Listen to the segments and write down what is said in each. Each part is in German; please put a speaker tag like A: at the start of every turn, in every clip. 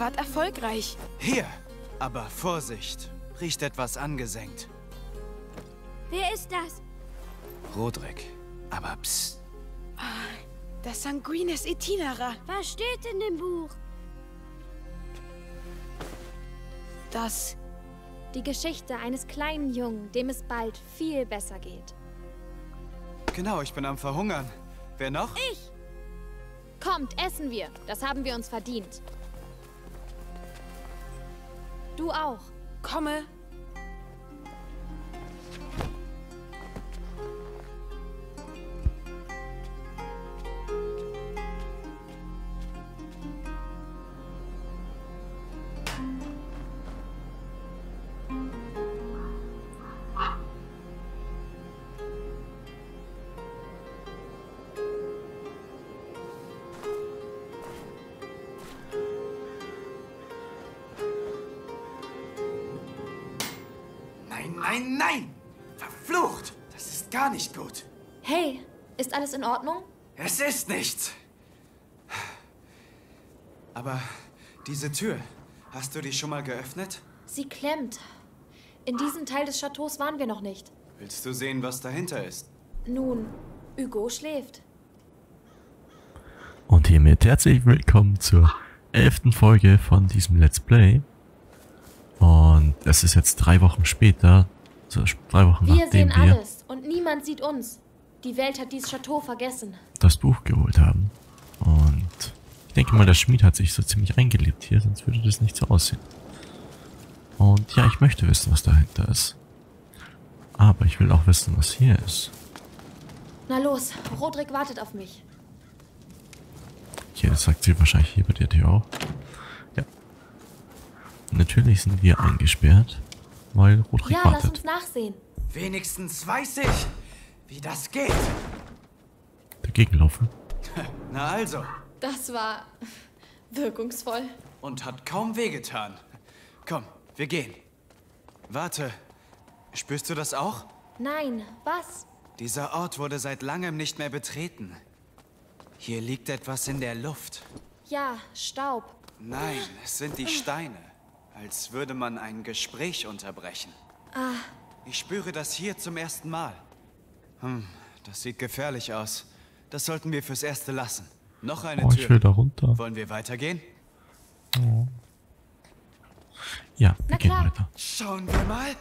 A: wart erfolgreich.
B: Hier! Aber Vorsicht! Riecht etwas angesenkt.
C: Wer ist das?
B: Rodrik. Aber psst.
A: Das Sanguinis Itinera.
C: Was steht in dem Buch?
A: Das...
D: Die Geschichte eines kleinen Jungen, dem es bald viel besser geht.
B: Genau, ich bin am Verhungern. Wer noch?
D: Ich! Kommt, essen wir. Das haben wir uns verdient. Du auch.
A: Komme.
B: Nein, nein! Verflucht! Das ist gar nicht gut.
D: Hey, ist alles in Ordnung?
B: Es ist nichts. Aber diese Tür, hast du die schon mal geöffnet?
D: Sie klemmt. In diesem Teil des Chateaus waren wir noch nicht.
B: Willst du sehen, was dahinter ist?
D: Nun, Hugo schläft.
E: Und hiermit herzlich willkommen zur elften Folge von diesem Let's Play. Es ist jetzt drei Wochen später, drei Wochen
D: Wir
E: nachdem
D: sehen
E: wir
D: alles und niemand sieht uns. Die Welt hat dieses Chateau vergessen.
E: das Buch geholt haben. Und ich denke mal, der Schmied hat sich so ziemlich eingelebt hier, sonst würde das nicht so aussehen. Und ja, ich möchte wissen, was dahinter ist. Aber ich will auch wissen, was hier ist.
D: Na los, Rodrik wartet auf mich.
E: Okay, das sagt sie wahrscheinlich hier bei der Tür auch. Natürlich sind wir eingesperrt, weil Rodrik
D: Ja, lass
E: wartet.
D: uns nachsehen.
B: Wenigstens weiß ich, wie das geht.
E: Dagegen laufen.
B: Na also.
D: Das war wirkungsvoll.
B: Und hat kaum wehgetan. Komm, wir gehen. Warte. Spürst du das auch?
D: Nein, was?
B: Dieser Ort wurde seit langem nicht mehr betreten. Hier liegt etwas in der Luft.
D: Ja, Staub.
B: Nein, es sind die Steine. Als würde man ein Gespräch unterbrechen.
D: Ah,
B: Ich spüre das hier zum ersten Mal. Hm, das sieht gefährlich aus. Das sollten wir fürs Erste lassen. Noch eine
E: Oh, ich will
B: Tür.
E: da runter.
B: Wollen wir weitergehen?
E: Ja, wir
D: Na
E: gehen
D: klar.
E: weiter.
B: Schauen wir mal,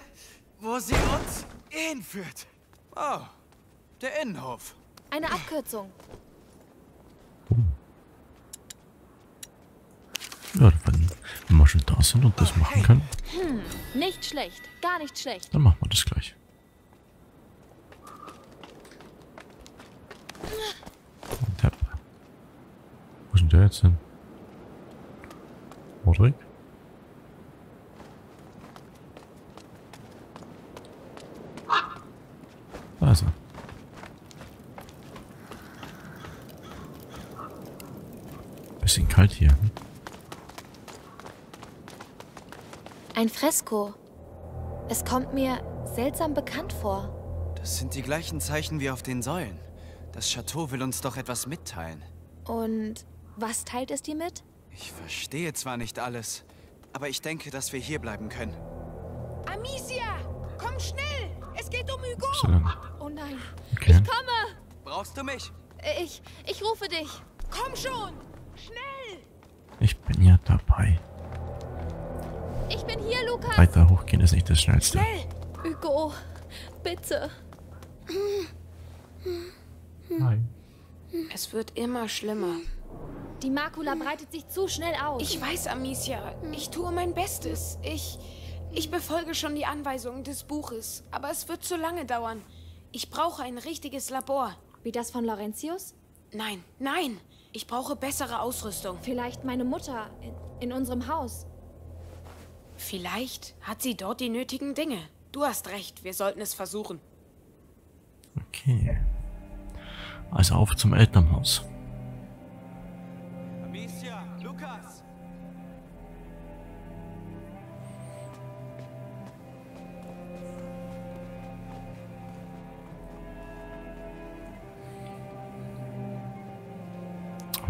B: wo sie uns hinführt. Oh, der Innenhof.
D: eine Abkürzung.
E: Ja, wenn, wenn wir schon da sind und das machen können,
D: Nicht schlecht, gar nicht schlecht.
E: dann machen wir das gleich. Und. Wo ist denn der jetzt hin? Rodrik? Da ist er. Bisschen kalt hier. hm?
D: Ein Fresko. Es kommt mir seltsam bekannt vor.
B: Das sind die gleichen Zeichen wie auf den Säulen. Das Chateau will uns doch etwas mitteilen.
D: Und was teilt es dir mit?
B: Ich verstehe zwar nicht alles, aber ich denke, dass wir hier bleiben können.
A: Amicia! Komm schnell! Es geht um Hugo!
E: So.
D: Oh nein.
E: Okay.
D: Ich komme!
B: Brauchst du mich?
D: Ich, ich rufe dich.
A: Komm schon! Schnell!
E: Ich bin ja dabei.
D: Ich bin hier, Lukas.
E: Weiter hochgehen ist nicht das Schnellste.
A: Schnell!
D: Hugo, bitte.
E: Nein.
A: Es wird immer schlimmer.
D: Die Makula breitet sich zu schnell aus.
A: Ich weiß, Amicia. Ich tue mein Bestes. Ich. Ich befolge schon die Anweisungen des Buches. Aber es wird zu lange dauern. Ich brauche ein richtiges Labor.
D: Wie das von Laurentius?
A: Nein, nein! Ich brauche bessere Ausrüstung.
D: Vielleicht meine Mutter in, in unserem Haus.
A: Vielleicht hat sie dort die nötigen Dinge. Du hast recht, wir sollten es versuchen.
E: Okay. Also auf zum Elternhaus.
B: Amicia, Lukas!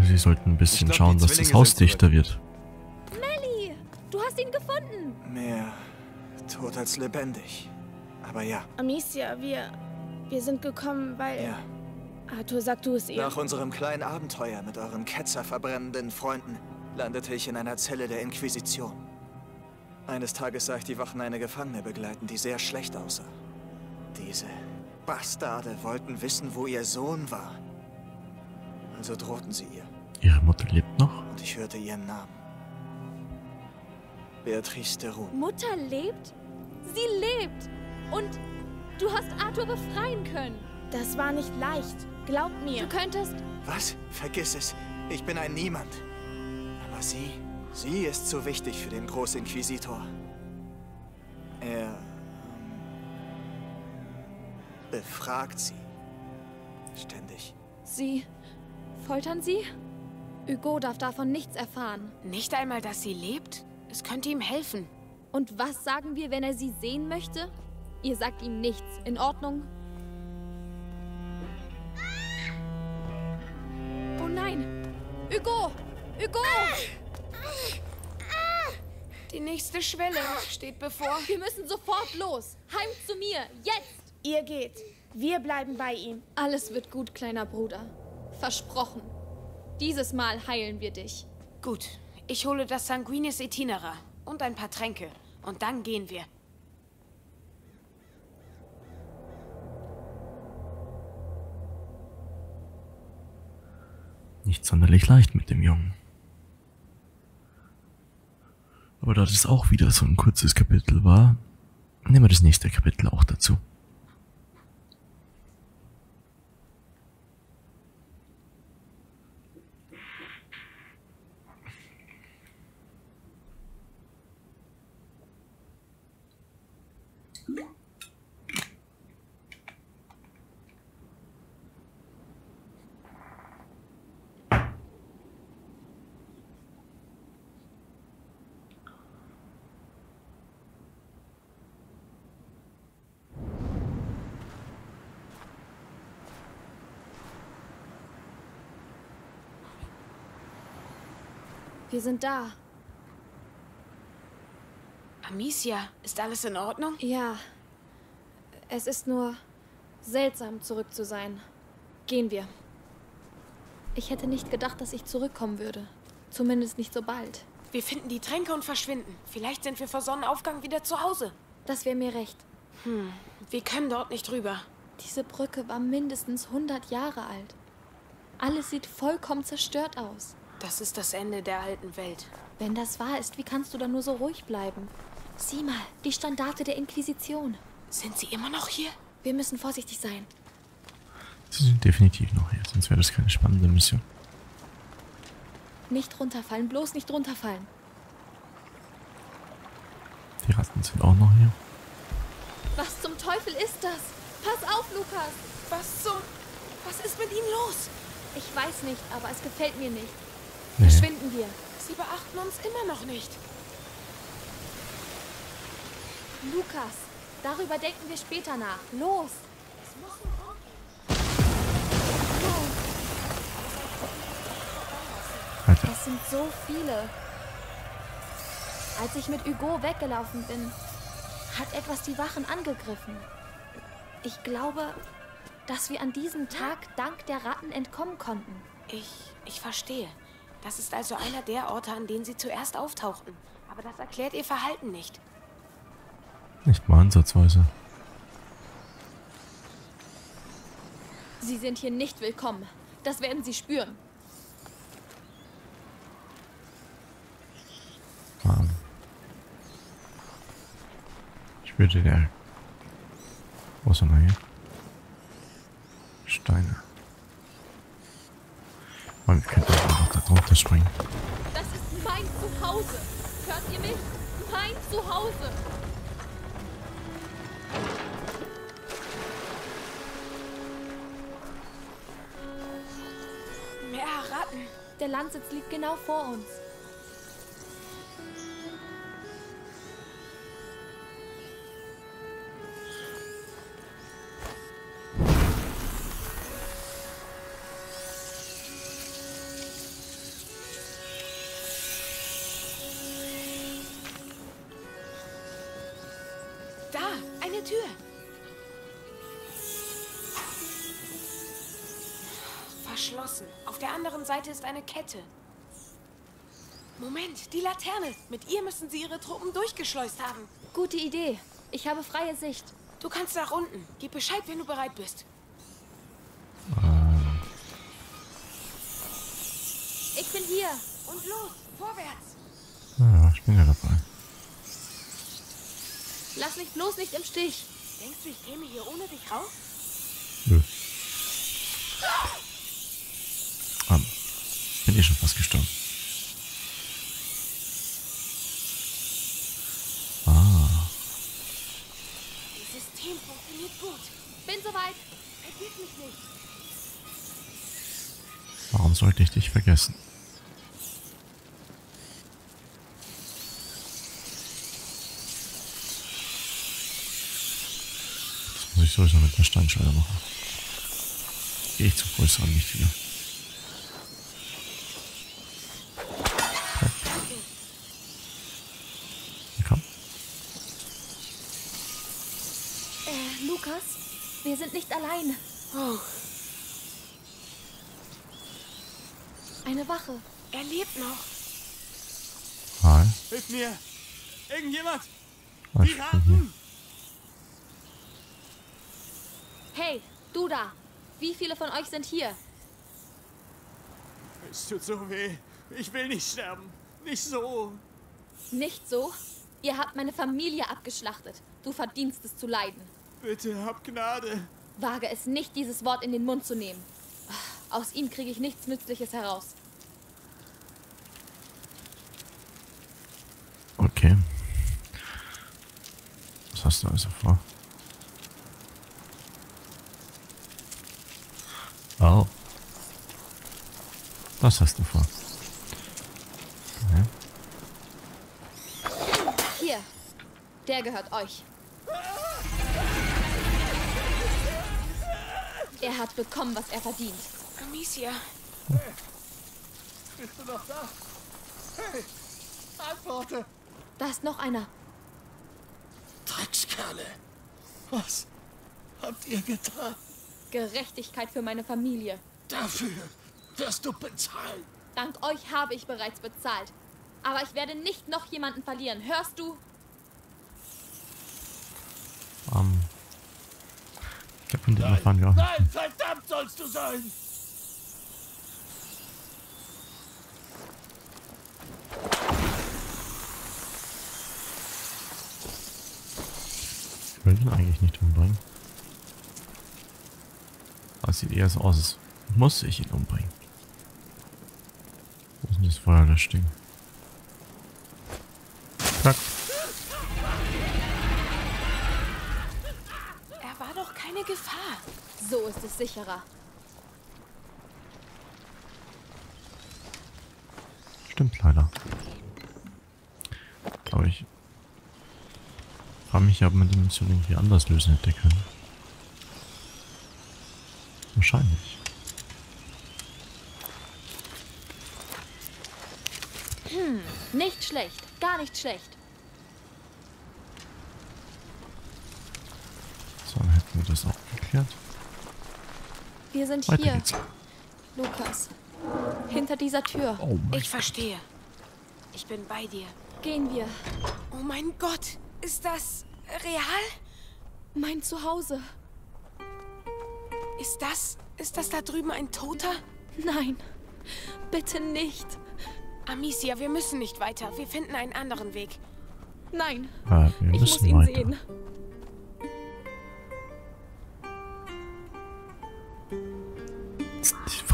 E: Sie sollten ein bisschen
B: glaub,
E: schauen, dass das Haus dichter wird.
F: Tot als lebendig. Aber ja,
G: Amicia, wir. Wir sind gekommen, weil.
F: ja.
G: Arthur, sag du es ihr.
F: Nach unserem kleinen Abenteuer mit euren ketzerverbrennenden Freunden landete ich in einer Zelle der Inquisition. Eines Tages sah ich die Wachen eine Gefangene begleiten, die sehr schlecht aussah. Diese Bastarde wollten wissen, wo ihr Sohn war. Also drohten sie ihr.
E: Ihre Mutter lebt noch?
F: Und ich hörte ihren Namen. Beatrice de Roux.
D: Mutter lebt? Sie lebt! Und du hast Arthur befreien können.
G: Das war nicht leicht. Glaub mir.
D: Du könntest.
F: Was? Vergiss es. Ich bin ein Niemand. Aber sie, sie ist zu wichtig für den Großinquisitor. Er ähm, befragt sie. Ständig.
D: Sie. Foltern sie? Hugo darf davon nichts erfahren.
A: Nicht einmal, dass sie lebt? Es könnte ihm helfen.
D: Und was sagen wir, wenn er sie sehen möchte? Ihr sagt ihm nichts. In Ordnung? Oh nein! Hugo! Hugo!
A: Die nächste Schwelle steht bevor.
D: Wir müssen sofort los! Heim zu mir! Jetzt!
G: Ihr geht. Wir bleiben bei ihm.
D: Alles wird gut, kleiner Bruder. Versprochen. Dieses Mal heilen wir dich.
A: Gut, ich hole das Sanguinis Itinera und ein paar Tränke. Und dann gehen wir.
E: Nicht sonderlich leicht mit dem Jungen. Aber da das auch wieder so ein kurzes Kapitel war, nehmen wir das nächste Kapitel auch dazu.
D: Wir sind da.
A: Amicia, ist alles in Ordnung?
D: Ja. Es ist nur seltsam, zurück zu sein. Gehen wir. Ich hätte nicht gedacht, dass ich zurückkommen würde. Zumindest nicht so bald.
A: Wir finden die Tränke und verschwinden. Vielleicht sind wir vor Sonnenaufgang wieder zu Hause.
D: Das wäre mir recht.
A: Wir können dort nicht rüber.
D: Diese Brücke war mindestens 100 Jahre alt. Alles sieht vollkommen zerstört aus.
A: Das ist das Ende der alten Welt.
D: Wenn das wahr ist, wie kannst du dann nur so ruhig bleiben? Sieh mal, die Standarte der Inquisition.
A: Sind sie immer noch hier?
D: Wir müssen vorsichtig sein.
E: Sie sind definitiv noch hier, sonst wäre das keine spannende Mission.
D: Nicht runterfallen, bloß nicht runterfallen.
E: Die Ratten sind auch noch hier.
D: Was zum Teufel ist das? Pass auf, Lukas!
A: Was zum... Was ist mit ihm los?
D: Ich weiß nicht, aber es gefällt mir nicht.
E: Nee.
D: Verschwinden wir.
A: Sie beachten uns immer noch nicht.
D: Lukas, darüber denken wir später nach. Los!
E: Alter,
D: Es sind so viele. Als ich mit Hugo weggelaufen bin, hat etwas die Wachen angegriffen. Ich glaube, dass wir an diesem Tag dank der Ratten entkommen konnten.
A: Ich... Ich verstehe. Das ist also einer der Orte, an denen sie zuerst auftauchten. Aber das erklärt ihr Verhalten nicht.
E: nicht mal ansatzweise.
D: Sie sind hier nicht willkommen. Das werden sie spüren.
E: Ähm, ich würde der. Wo sind wir hier? Steine. Man könnte auch einfach da drunter springen.
D: Das ist mein Zuhause. Hört ihr mich? Mein Zuhause.
A: Mehr Ratten.
D: Der Landsitz liegt genau vor uns.
A: Seite ist eine Kette. Moment, die Laterne. Mit ihr müssen sie ihre Truppen durchgeschleust haben.
D: Gute Idee. Ich habe freie Sicht.
A: Du kannst nach unten. Gib Bescheid, wenn du bereit bist.
D: Ich bin hier.
A: Und los, vorwärts.
E: Ja, ich bin ja dabei.
D: Lass mich bloß nicht im Stich.
A: Denkst du, ich käme hier ohne dich raus?
E: Nö. Bin eh schon fast gestorben. Ah,
A: Das System funktioniert gut.
D: Bin soweit.
A: Vergiss mich nicht.
E: warum sollte ich dich vergessen? Das muss ich sowieso mit der Steinschleuder machen. Gehe ich zum größeren nicht wieder. Ja, komm.
D: Äh, Lukas, wir sind nicht allein.
A: Oh,
D: Eine Wache.
A: er lebt noch.
E: Hi.
B: Hilf mir! Irgendjemand!
E: Bin hier.
D: Hey, du da. Wie viele von euch sind hier?
B: Es tut so weh. Ich will nicht sterben. Nicht so.
D: Nicht so? Ihr habt meine Familie abgeschlachtet. Du verdienst es zu leiden.
B: Bitte hab Gnade.
D: Wage es nicht, dieses Wort in den Mund zu nehmen. Aus ihm kriege ich nichts Nützliches heraus.
E: Okay. Was hast du also vor? Oh. Was hast du vor? Okay.
D: Hier. Der gehört euch. Er hat bekommen, was er verdient.
A: Amicia,
F: Bist du noch da? Hey, antworte!
D: Da ist noch einer.
F: Dreckskerle! Was habt ihr getan?
D: Gerechtigkeit für meine Familie.
F: Dafür wirst du bezahlen.
D: Dank euch habe ich bereits bezahlt. Aber ich werde nicht noch jemanden verlieren. Hörst du?
E: Ähm. Dem erfahren wir auch nicht.
F: Nein, verdammt sollst du sein!
E: Ich will ihn eigentlich nicht umbringen. Es sieht eher so aus, als muss ich ihn umbringen. Wo ist denn das Feuer, das Ding? Zack.
A: Gefahr.
D: So ist es sicherer.
E: Stimmt leider. Aber ich frage mich, ob man die Mission irgendwie anders lösen hätte können. Wahrscheinlich.
D: Nicht schlecht. Gar nicht schlecht.
E: So, dann hätten wir geklärt.
D: Wir sind
E: Weiter
D: hier,
E: geht's.
D: Lukas. Hinter dieser Tür.
E: Oh mein
A: Ich verstehe. Ich bin bei dir.
D: Gehen wir.
A: Oh mein Gott, ist das real?
D: Mein Zuhause.
A: Ist das, ist das da drüben ein Toter?
D: Nein. Bitte nicht.
A: Amicia, wir müssen nicht weiter. Wir finden einen anderen Weg.
D: Nein.
E: Äh, wir
D: Ich muss
E: müssen
D: ihn
E: weiter.
D: sehen.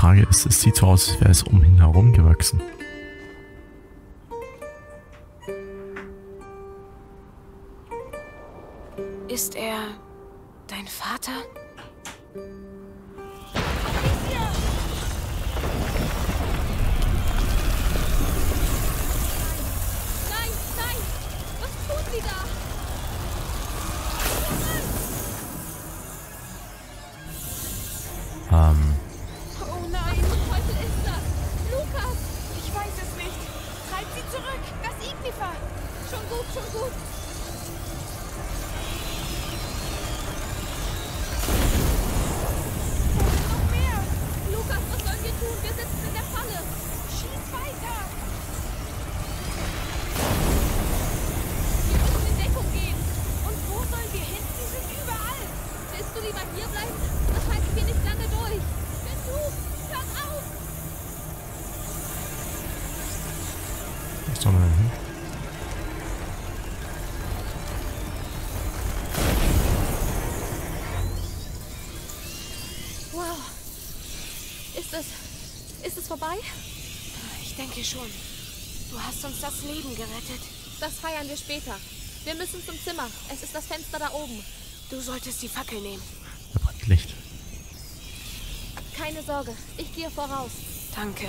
E: Frage ist, es sieht so aus, als wäre es um ihn herum gewachsen.
A: Ist er dein Vater?
D: Vorbei?
A: Ich denke schon. Du hast uns das Leben gerettet.
D: Das feiern wir später. Wir müssen zum Zimmer. Es ist das Fenster da oben.
A: Du solltest die Fackel nehmen.
E: Licht.
D: Keine Sorge, ich gehe voraus.
A: Danke.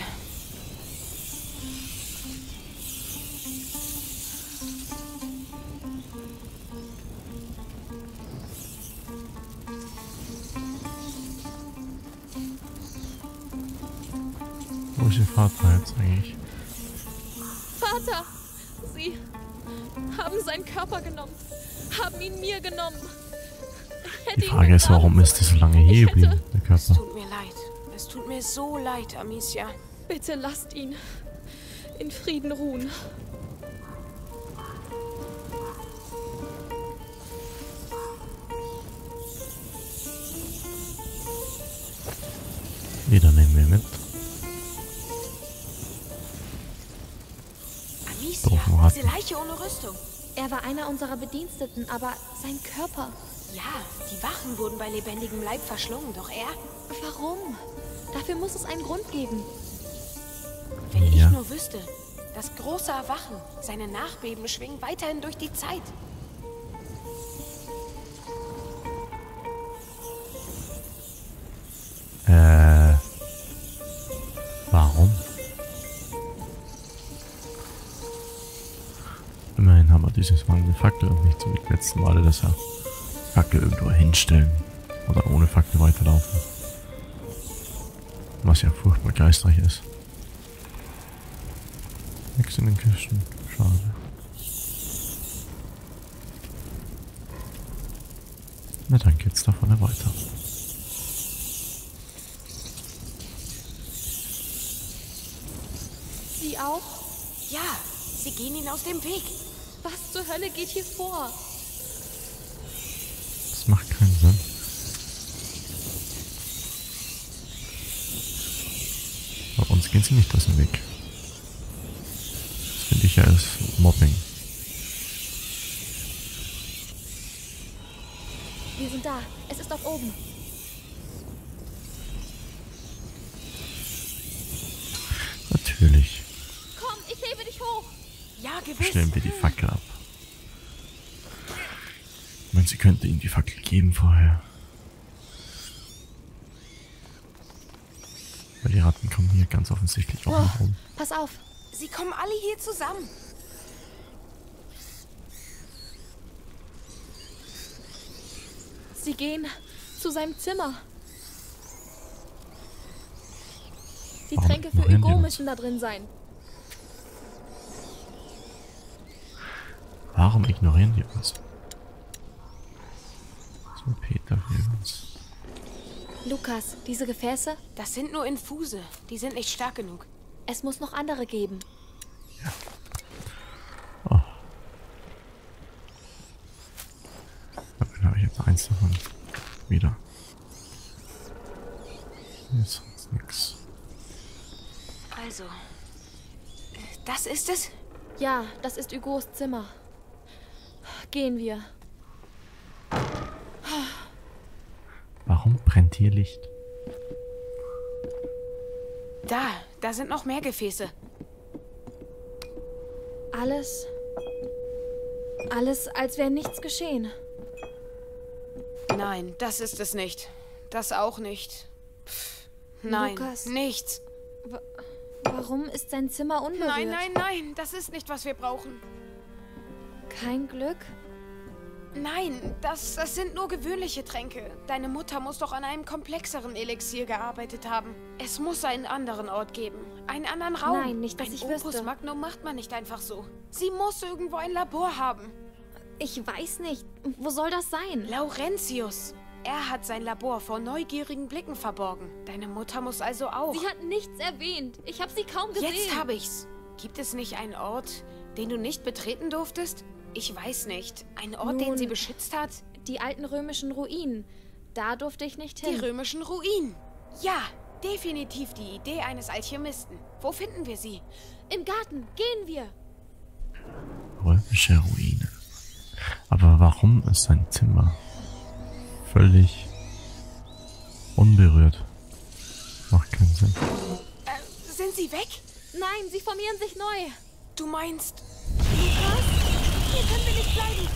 E: Vater jetzt eigentlich?
D: Vater! Sie haben seinen Körper genommen. Haben ihn mir genommen.
E: Die Frage ist, warum ist das so lange hier geblieben, der
A: Es
E: Körper?
A: tut mir leid. Es tut mir so leid, Amicia.
D: Bitte lasst ihn in Frieden ruhen.
A: Ohne Rüstung.
D: Er war einer unserer Bediensteten, aber sein Körper.
A: Ja, die Wachen wurden bei lebendigem Leib verschlungen, doch er,
D: Warum? Dafür muss es einen Grund geben.
A: wenn
E: Ja.
A: ich nur wüsste, das große Erwachen, seine Nachbeben schwingen weiterhin durch die Zeit.
E: Fackel und nicht so wie die letzten Male, dass die Fackel irgendwo hinstellen oder ohne Fackel weiterlaufen. Was ja furchtbar geistreich ist. Nix in den Kisten. Schade. Na dann geht's da vorne weiter.
D: Sie auch?
A: Ja, sie gehen ihn aus dem Weg.
D: Zur Hölle geht hier vor?
E: Das macht keinen Sinn. Bei uns gehen sie nicht aus dem Weg. Das finde ich ja als Mobbing.
D: Wir sind da. Es ist dort oben.
E: Natürlich
D: Komm, ich hebe dich hoch.
A: Ja, gewiss.
E: stellen wir die Fackel ab. Ich meine, sie könnte ihm die Fackel geben vorher. Weil die Ratten kommen hier ganz offensichtlich auch
D: Oh,
E: noch rum.
D: pass auf.
A: Sie kommen alle hier zusammen.
D: Sie gehen zu seinem Zimmer. Die
E: Warum
D: Tränke für Hugo müssen da drin sein.
E: Warum ignorieren die uns? So, Peter will uns.
D: Lukas, diese Gefäße?
A: Das sind nur Infuse. Die sind nicht stark genug.
D: Es muss noch andere geben.
E: Oh. Dann habe ich jetzt eins davon. Wieder. Hier ist sonst nix.
A: Also, das ist es?
D: Ja, das ist Hugos Zimmer. Gehen wir.
E: Warum brennt hier Licht?
A: Da, da sind noch mehr Gefäße.
D: Alles. Alles, als wäre nichts geschehen.
A: Nein, das ist es nicht. Das auch nicht. Pff, nein,
D: Lukas.
A: nichts.
D: Warum ist sein Zimmer unberührt?
A: Nein, nein, nein, das ist nicht, was wir brauchen.
D: Kein Glück?
A: Nein, das, das sind nur gewöhnliche Tränke. Deine Mutter muss doch an einem komplexeren Elixier gearbeitet haben. Es muss einen anderen Ort geben. Einen anderen Raum.
D: Nein, nicht, dass
A: ein
D: ich
A: Opus
D: wüsste.
A: Magnum macht man nicht einfach so. Sie muss irgendwo ein Labor haben.
D: Ich weiß nicht. Wo soll das sein?
A: Laurentius. Er hat sein Labor vor neugierigen Blicken verborgen. Deine Mutter muss also auch.
D: Sie hat nichts erwähnt. Ich habe sie kaum gesehen.
A: Jetzt habe ich's. Gibt es nicht einen Ort, den du nicht betreten durftest? Ich weiß nicht. Ein Ort, den
D: Nun-
A: sie beschützt hat?
D: Die alten römischen Ruinen. da durfte ich nicht
A: Die
D: hin.
A: römischen Ruinen. Ja, definitiv die Idee eines Alchemisten. Wo finden wir sie?
D: Im Garten, gehen wir.
E: Römische Ruine. Aber warum ist sein Zimmer völlig unberührt? Macht keinen Sinn.
A: Äh, sind sie weg?
D: Nein, sie formieren sich neu.
A: Du meinst... Lukas? Hier können wir nicht bleiben.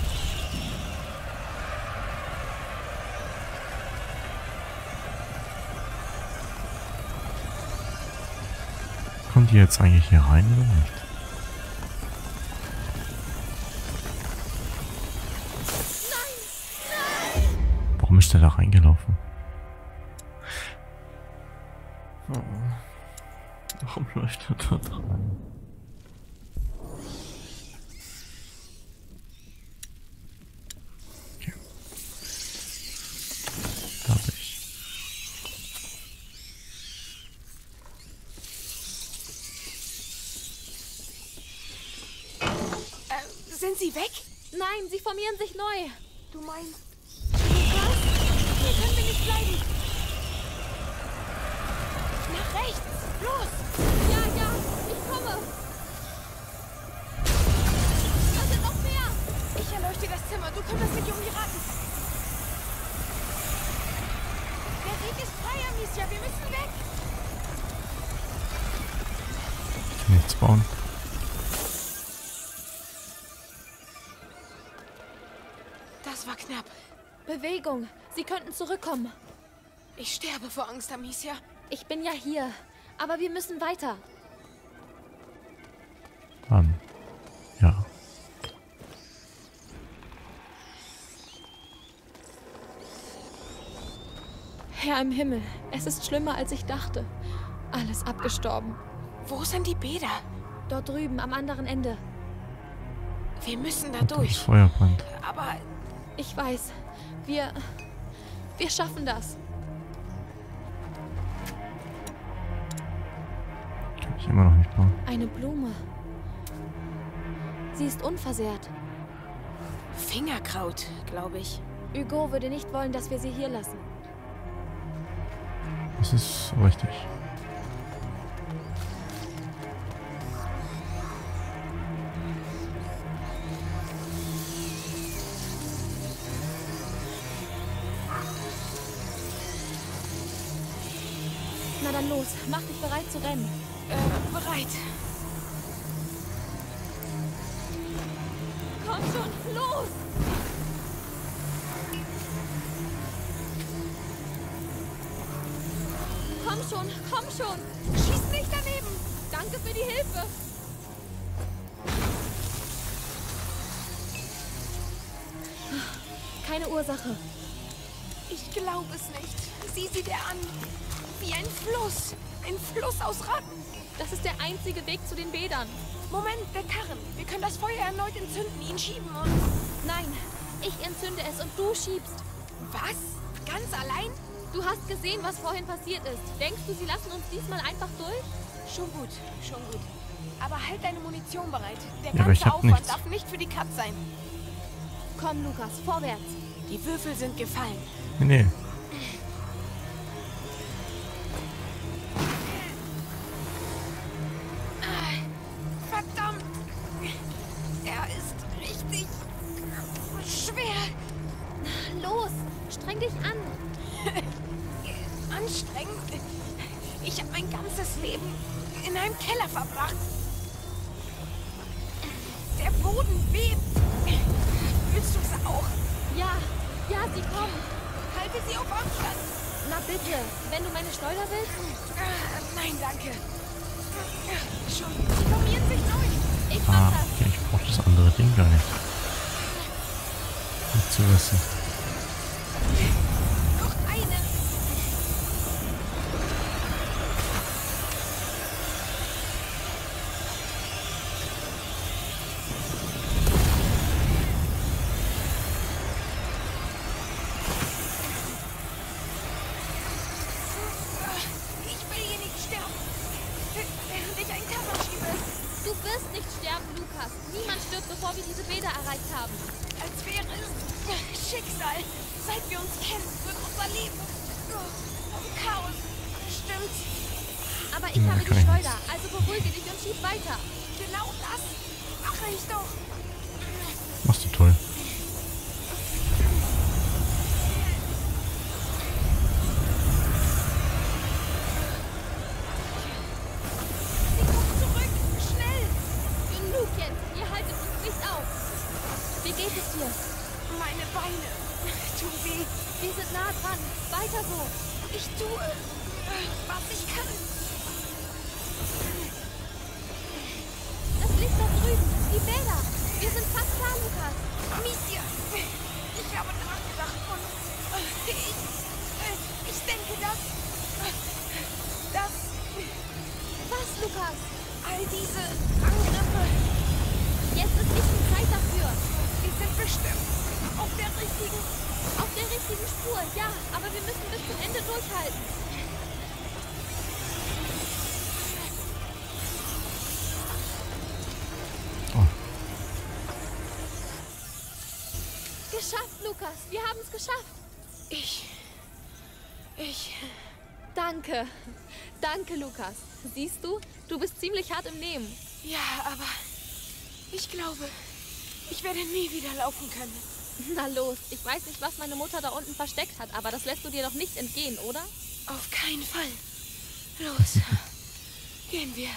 E: Kommt die jetzt eigentlich hier rein oder nicht? Warum ist der da reingelaufen? Oh. Warum läuft er dort rein? Okay. Da bin ich.
A: Äh, sind sie weg?
D: Nein, sie formieren sich neu.
A: Du meinst... Lukas? Hier können wir nicht bleiben. Nach rechts. Los.
D: Ja, ja, ich komme. Da sind noch mehr.
A: Ich erleuchte das Zimmer. Du kümmerst dich um die Ratten. Der Weg ist frei, Amicia. Wir müssen weg.
E: Ich kann nichts bauen.
D: Bewegung. Sie könnten zurückkommen.
A: Ich sterbe vor Angst, Amicia.
D: Ich bin ja hier. Aber wir müssen weiter.
E: Dann. Ja.
D: Herr im Himmel, es ist schlimmer, als ich dachte. Alles abgestorben.
A: Wo sind die Bäder?
D: Dort drüben, am anderen Ende.
A: Wir müssen da durch.
E: Feuerbrand.
A: Aber
D: Ich weiß. Wir. Wir schaffen das.
E: Kann ich immer noch nicht bauen.
D: Eine Blume. Sie ist unversehrt.
A: Fingerkraut, glaube ich.
D: Hugo würde nicht wollen, dass wir sie hier lassen.
E: Das ist richtig.
D: Mach dich bereit zu rennen.
A: Äh, bereit.
D: Komm schon, los! Komm schon, komm schon!
A: Schieß nicht daneben.
D: Danke für die Hilfe! Keine Ursache.
A: Ich glaube es nicht. Sieh sie dir an. Wie ein Fluss. Ein Fluss aus Ratten.
D: Das ist der einzige Weg zu den Bädern.
A: Moment, der Karren. Wir können das Feuer erneut entzünden, ihn schieben und...
D: Nein, ich entzünde es und du schiebst.
A: Was? Ganz allein?
D: Du hast gesehen, was vorhin passiert ist. Denkst du, sie lassen uns diesmal einfach durch?
A: Schon gut, schon gut. Aber halt deine Munition bereit. Der ganze Aufwand
E: nichts.
A: darf nicht für die Katz sein.
D: Komm, Lukas, vorwärts.
A: Die Würfel sind gefallen.
E: Nee,
A: ganzes Leben in einem Keller verbracht. Der Boden bebt. Willst du es auch?
D: Ja, ja, sie kommen.
A: Halte sie auf Abstand.
D: Na bitte, wenn du meine Schleuder willst.
A: Ah, Nein, danke. Schon. Sie formieren sich neu.
D: Ich mach
E: Ah,
D: das.
E: okay, ich brauche das andere Ding gar nicht. Nicht zu wissen.
D: Danke, Lukas. Siehst du, du bist ziemlich hart im Nehmen.
A: ja, aber ich glaube, ich werde nie wieder laufen können.
D: Na los, ich weiß nicht, was meine Mutter da unten versteckt hat, aber das lässt du dir doch nicht entgehen, oder?
A: Auf keinen Fall. Los, gehen wir.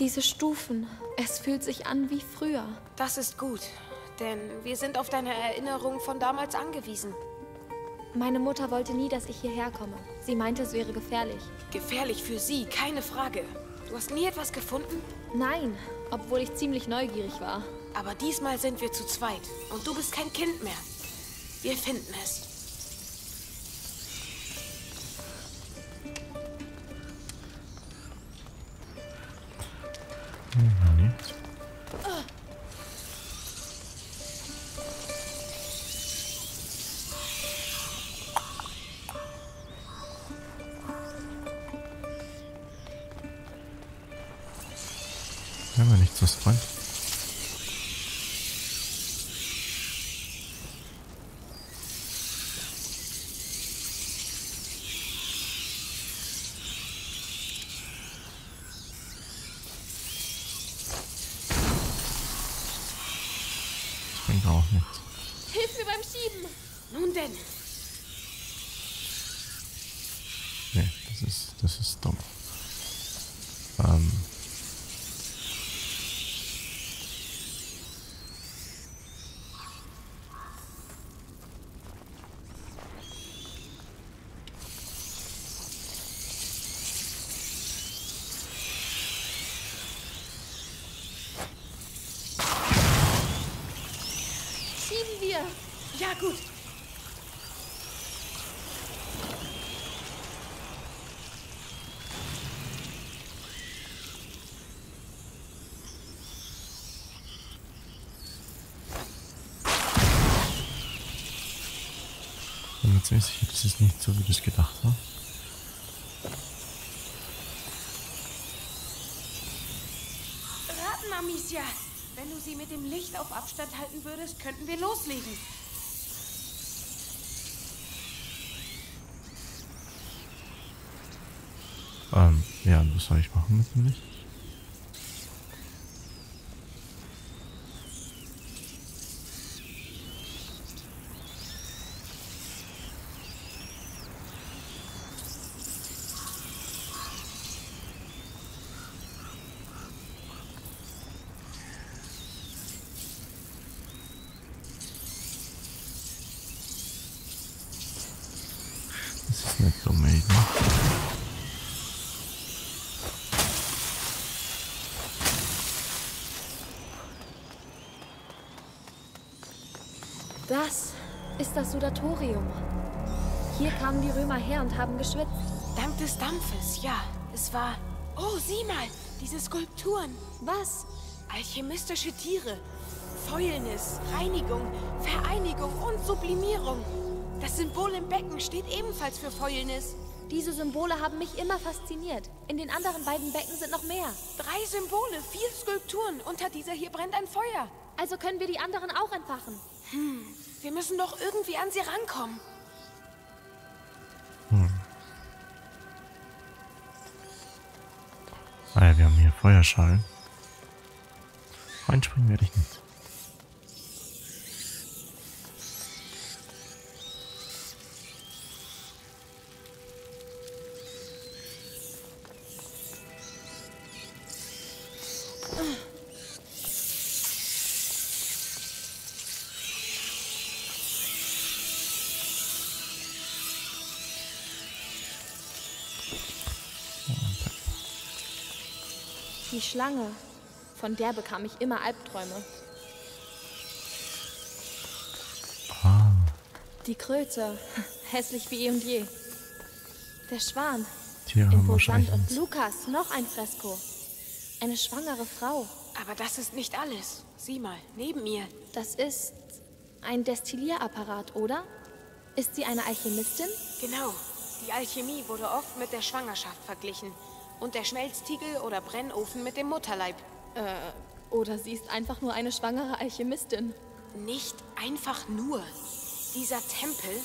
D: Diese Stufen, es fühlt sich an wie früher.
A: Das ist gut, denn wir sind auf deine Erinnerung von damals angewiesen.
D: Meine Mutter wollte nie, dass ich hierher komme. Sie meinte, es wäre gefährlich.
A: Gefährlich für sie, keine Frage. Du hast nie etwas gefunden?
D: Nein, obwohl ich ziemlich neugierig war.
A: Aber diesmal sind wir zu zweit und du bist kein Kind mehr. Wir finden es. Gut.
E: bin mir ziemlich sicher, das ist nicht so, wie das gedacht war.
A: Raten, Amicia. Wenn du sie mit dem Licht auf Abstand halten würdest, könnten wir loslegen.
E: Ähm, soll ich machen dem Licht? Das ist eine dumme Idee.
D: Das ist das Sudatorium. Hier kamen die Römer her und haben geschwitzt.
A: Dank des Dampfes, ja. Es war... Oh, sieh mal, diese Skulpturen.
D: Was?
A: Alchemistische Tiere. Fäulnis, Reinigung, Vereinigung und Sublimierung. Das Symbol im Becken steht ebenfalls für Fäulnis.
D: Diese Symbole haben mich immer fasziniert. In den anderen beiden Becken sind noch mehr.
A: Drei Symbole, vier Skulpturen. Unter dieser hier brennt ein Feuer.
D: Also können wir die anderen auch entfachen.
A: Wir müssen doch irgendwie an sie rankommen.
E: Ah ja, wir haben hier Feuerschalen. Reinspringen werde ich nicht.
D: Die Schlange. Von der bekam ich immer Albträume.
E: Ah,
D: Die Kröte. Hässlich wie eh und je. Der Schwan.
E: hier haben wir
D: und. Lukas. Noch ein Fresko. Eine schwangere Frau.
A: Aber das ist nicht alles. Sieh mal, neben mir.
D: Das ist ein Destillierapparat, oder? Ist sie eine Alchemistin?
A: Genau. Die Alchemie wurde oft mit der Schwangerschaft verglichen. Und der Schmelztiegel oder Brennofen mit dem Mutterleib.
D: Äh, oder sie ist einfach nur eine schwangere Alchemistin.
A: Nicht einfach nur. Dieser Tempel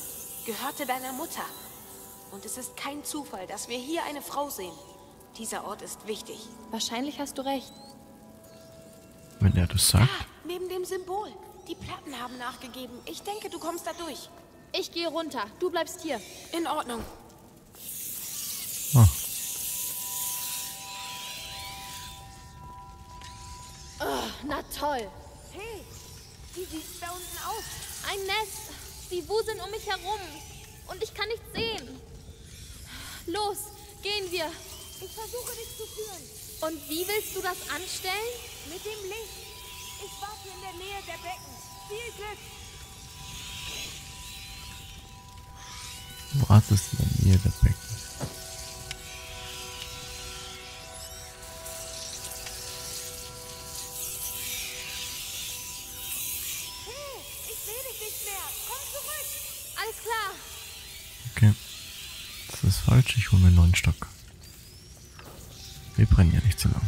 A: gehörte deiner Mutter. Und es ist kein Zufall, dass wir hier eine Frau sehen. Dieser Ort ist wichtig.
D: Wahrscheinlich hast du recht.
E: Wenn er das sagt.
A: Neben dem Symbol. Die Platten haben nachgegeben. Ich denke, du kommst da durch.
D: Ich gehe runter. Du bleibst hier.
A: In Ordnung.
E: Ah,
D: Na toll.
A: Hey, wie sieht's da unten aus?
D: Ein Nest. Sie wuseln um mich herum. Und ich kann nichts sehen. Los, gehen wir.
C: Ich versuche dich zu führen.
D: Und wie willst du das anstellen?
C: Mit dem Licht. Ich warte in der Nähe der Becken. Viel Glück.
E: du wartest in der Nähe der Becken. Neuen Stock. Wir brennen ja nicht so lang.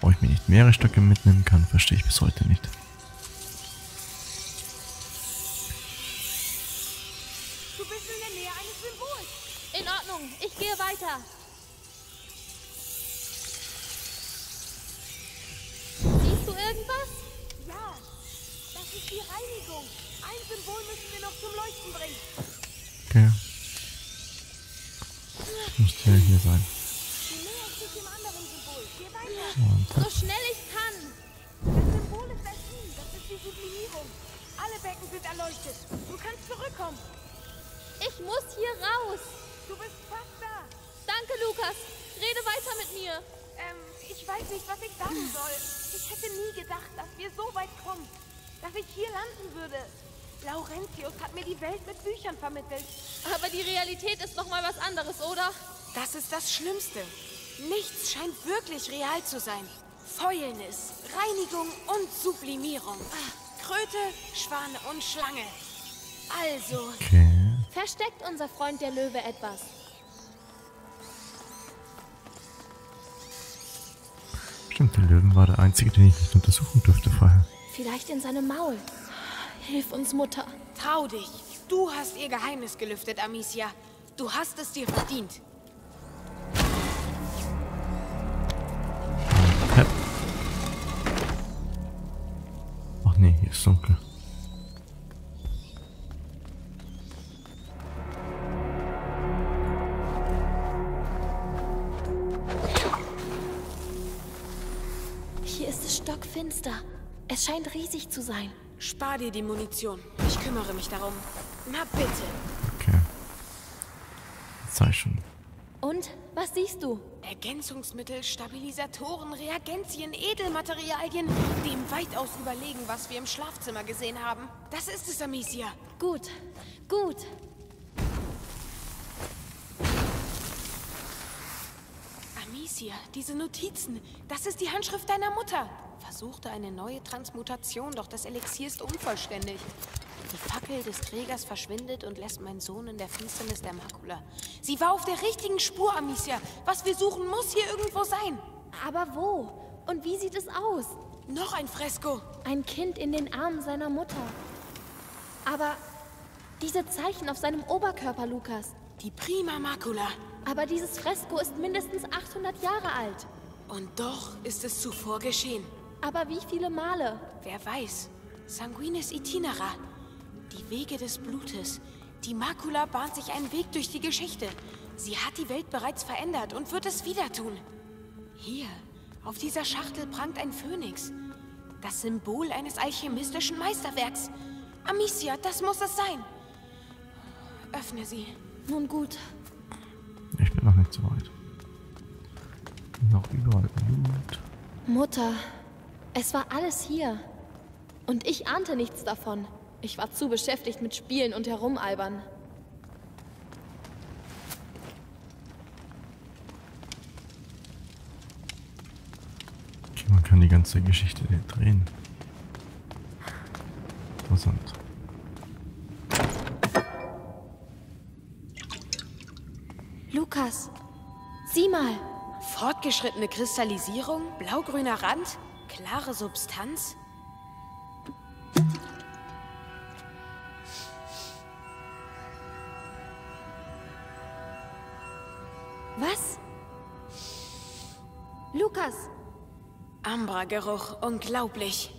E: Warum ich mir nicht mehrere Stöcke mitnehmen kann, verstehe ich bis heute nicht.
A: Zu sein. Fäulnis, Reinigung und Sublimierung. Kröte, Schwan und Schlange. Also,
E: Okay.
D: Versteckt unser Freund der Löwe etwas?
E: Stimmt, der Löwen war der einzige, den ich nicht untersuchen durfte vorher.
D: Vielleicht in seinem Maul. Hilf uns, Mutter.
A: trau dich. Du hast ihr Geheimnis gelüftet, Amicia. Du hast es dir verdient.
E: Ist dunkel.
D: Hier ist es stockfinster. Es scheint riesig zu sein.
A: Spar dir die Munition. Ich kümmere mich darum. Na bitte.
E: Okay. Schon.
D: Und was siehst du?
A: Ergänzungsmittel, Stabilisatoren, Reagenzien, Edelmaterialien, dem weitaus überlegen, was wir im Schlafzimmer gesehen haben. Das ist es, Amicia.
D: Gut, gut.
A: Amicia, diese Notizen, das ist die Handschrift deiner Mutter. Versuchte eine neue Transmutation, doch das Elixier ist unvollständig. Die Fackel des Trägers verschwindet und lässt meinen Sohn in der Finsternis der Makula. Sie war auf der richtigen Spur, Amicia. Was wir suchen, muss hier irgendwo sein.
D: Aber wo? Und wie sieht es aus?
A: Noch ein Fresko.
D: Ein Kind in den Armen seiner Mutter. Aber diese Zeichen auf seinem Oberkörper, Lukas.
A: Die Prima Makula.
D: Aber dieses Fresko ist mindestens 800 Jahre alt.
A: Und doch ist es zuvor geschehen.
D: Aber wie viele Male?
A: Wer weiß. Sanguinis Itinera. Die Wege des Blutes. Die Makula bahnt sich einen Weg durch die Geschichte. Sie hat die Welt bereits verändert und wird es wieder tun. Hier, auf dieser Schachtel prangt ein Phönix. Das Symbol eines alchemistischen Meisterwerks. Amicia, das muss es sein. Öffne sie.
D: Nun gut.
E: Ich bin noch nicht so weit. Noch überall Blut.
D: Mutter, es war alles hier. Und ich ahnte nichts davon. Ich war zu beschäftigt mit Spielen und Herumalbern.
E: Okay, man kann die ganze Geschichte drehen. Interessant.
D: Lukas, sieh mal.
A: Fortgeschrittene Kristallisierung, blaugrüner Rand, klare Substanz. Ambra-Geruch, unglaublich.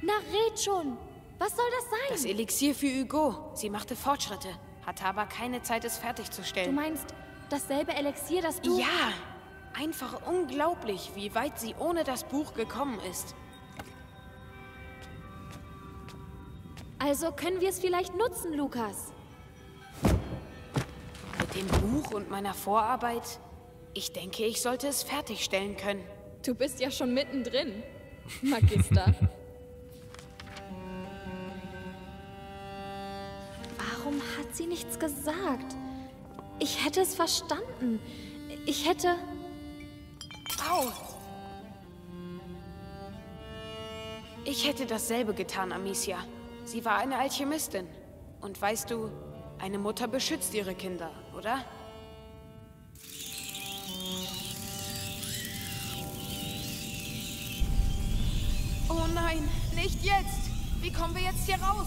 D: na red schon. Was soll das sein?
A: Das Elixier für Hugo. Sie machte Fortschritte, hatte aber keine Zeit, es
D: du
A: fertigzustellen.
D: meinst dasselbe Elixier, das du...
A: Ja, einfach unglaublich, wie weit sie ohne das Buch gekommen ist.
D: Also können wir es vielleicht nutzen, Lukas.
A: Mit dem Buch und meiner Vorarbeit, ich denke, ich sollte es fertigstellen können.
D: Du bist ja schon mittendrin, Magister. Warum hat sie nichts gesagt? Ich hätte es verstanden. Ich hätte...
A: Au! Ich hätte dasselbe getan, Amicia. Sie war eine Alchemistin. Und weißt du, eine Mutter beschützt ihre Kinder, oder?
C: Oh nein, nicht jetzt! Wie kommen wir jetzt hier raus?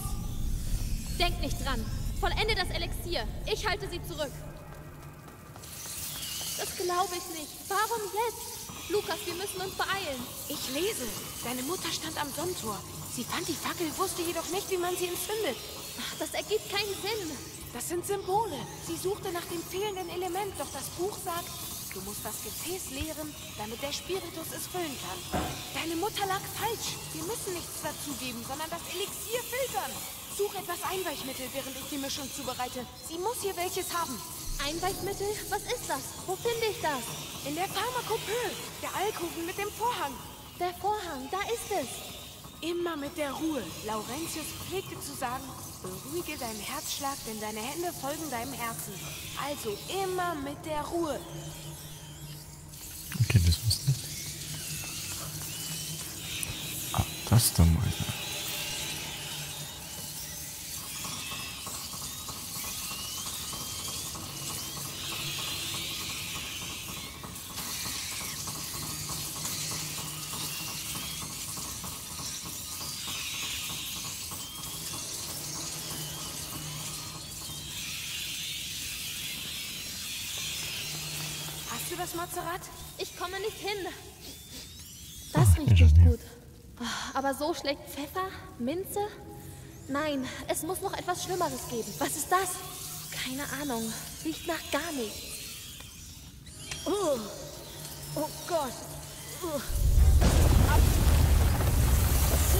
D: Denk nicht dran. Vollende das Elixier. Ich halte sie zurück. Das glaube ich nicht. Warum jetzt? Lukas, wir müssen uns beeilen.
A: Ich lese. Deine Mutter stand am Sonnentor. Sie fand die Fackel, wusste jedoch nicht, wie man sie entzündet.
D: Ach, Das ergibt keinen Sinn.
A: Das sind Symbole. Sie suchte nach dem fehlenden Element, doch das Buch sagt, du musst das Gefäß leeren, damit der Spiritus es füllen kann. Deine Mutter lag falsch. Wir müssen nichts dazugeben, sondern das Elixier filtern. Such etwas Einweichmittel, während ich die Mischung zubereite. Sie muss hier welches haben.
D: Einweichmittel? Was ist das? Wo finde ich das?
A: In der Pharmakopöe, der Alkoven mit dem Vorhang.
D: Der Vorhang, da ist es.
A: Immer mit der Ruhe. Laurentius pflegte zu sagen, beruhige deinen Herzschlag, denn deine Hände folgen deinem Herzen. Also immer mit der Ruhe.
E: Okay, das ich. Ah, das da mal.
A: Hast du das Mazerat?
D: Ich komme nicht hin. Das riecht
E: Ingenieur.
D: nicht gut. Ah, Aber so schlägt Pfeffer? Minze? Nein, es muss noch etwas Schlimmeres geben. Was ist das? Keine Ahnung. Riecht nach gar nichts.
G: Oh, oh Gott.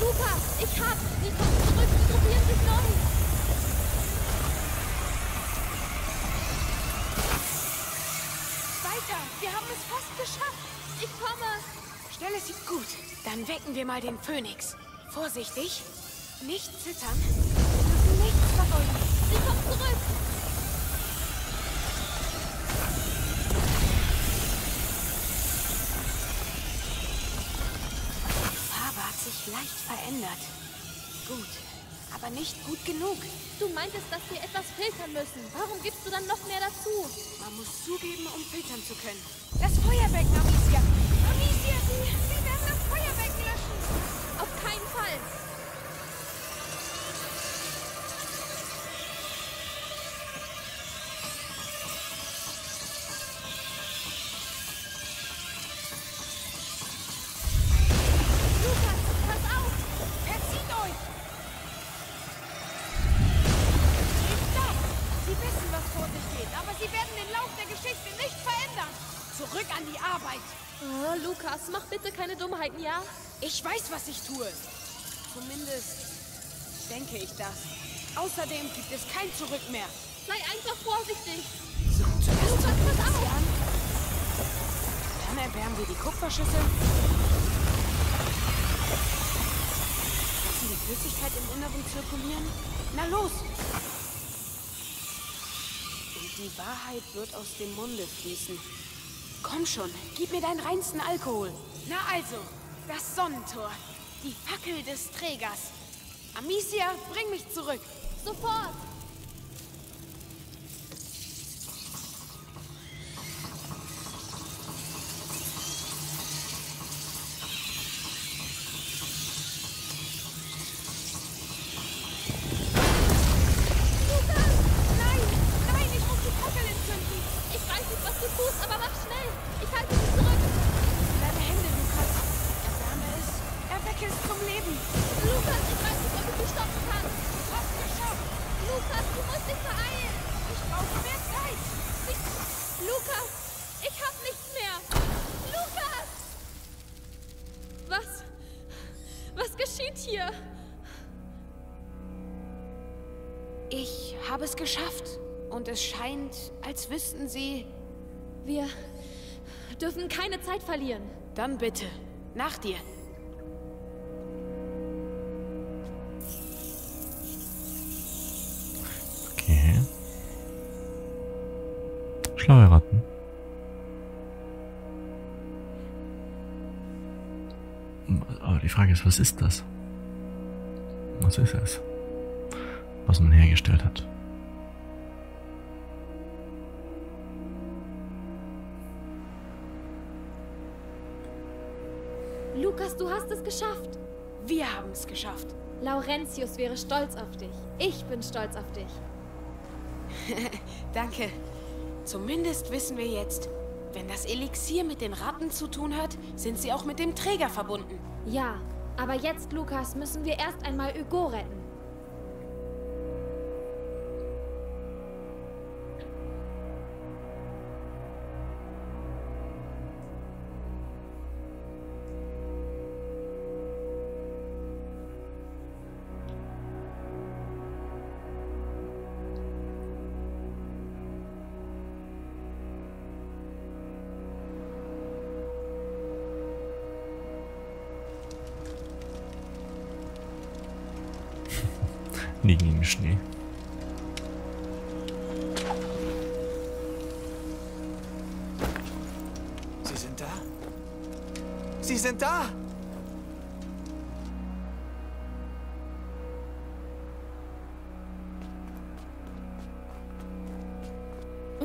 D: Lukas, ich hab! Sie kommen zurück, sie probieren sich neu!
A: Weiter! Wir haben es fast geschafft!
D: Ich komme!
A: Stelle sieht gut. Dann wecken wir mal den Phönix. Vorsichtig. Nicht zittern. Wir dürfen nichts verfolgen.
D: Sie kommt zurück!
A: Die Farbe hat sich leicht verändert. Gut. Ab aber nicht gut genug.
D: Du meintest, dass wir etwas filtern müssen. Warum gibst du dann noch mehr dazu?
A: Man muss zugeben, um filtern zu können. Das Feuerbecken, Amicia!
D: Yeah.
A: Ich das. Außerdem gibt es kein Zurück mehr.
D: Sei einfach vorsichtig.
A: So,
D: pass auf!
A: an. Dann erwärmen wir die Kupferschüssel. Lassen die Flüssigkeit im Inneren zirkulieren. Na los! Und die Wahrheit wird aus dem Munde fließen. Komm schon, gib mir deinen reinsten Alkohol. Na also, das Sonnentor. Die Fackel des Trägers. Amicia, bring mich zurück.
D: Sofort!
A: Habe es geschafft. Und es scheint, als wüssten sie...
D: Wir dürfen keine Zeit verlieren.
A: Dann bitte, nach dir.
E: Okay. Schlaue Ratten. Aber die Frage ist, was ist das? Was ist es? Was man hergestellt hat.
D: Du hast es geschafft.
A: Wir haben es geschafft.
D: Laurentius wäre stolz auf dich. Ich bin stolz auf dich.
A: Danke. Zumindest wissen wir jetzt, wenn das Elixier mit den Ratten zu tun hat, sind sie auch mit dem Träger verbunden.
D: Ja, aber jetzt, Lukas, müssen wir erst einmal Hugo retten.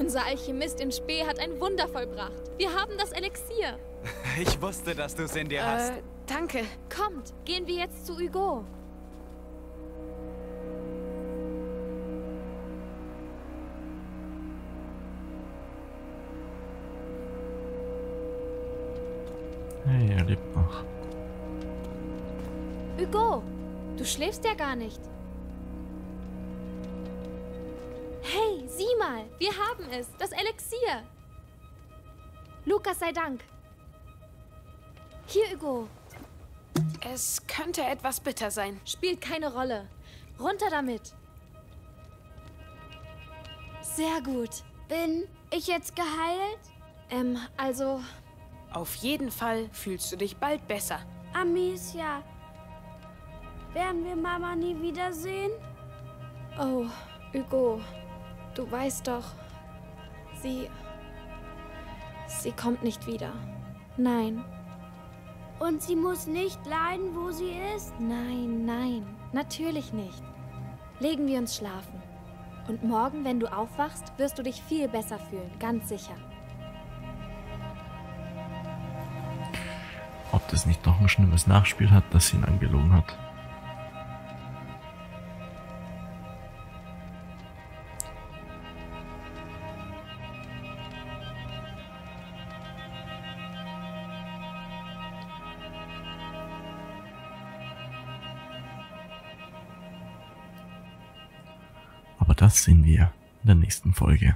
D: Unser Alchemist in Spee hat ein Wunder vollbracht. Wir haben das Elixier.
B: Ich wusste, dass du es in dir hast.
A: Äh, danke.
D: Kommt, gehen wir jetzt zu Hugo.
E: Hey, er lebt noch.
D: Hugo, du schläfst ja gar nicht. Mal, wir haben es, das Elixier. Lukas sei Dank. Hier, Hugo,
A: Es könnte etwas bitter sein.
D: spielt keine Rolle. Runter damit. Sehr gut.
G: Bin ich jetzt geheilt?
D: Ähm, also,
A: Auf jeden Fall fühlst du dich bald besser.
G: Amicia, werden wir Mama nie wiedersehen?
D: oh, Hugo, du weißt doch, sie, sie kommt nicht wieder. Nein,
G: Und sie muss nicht leiden, wo sie ist?
D: nein, nein, natürlich nicht. legen wir uns schlafen. Und morgen, wenn du aufwachst, wirst du dich viel besser fühlen, ganz sicher.
E: Ob das nicht noch ein schlimmes Nachspiel hat, dass sie ihn angelogen hat. Sehen wir in der nächsten Folge.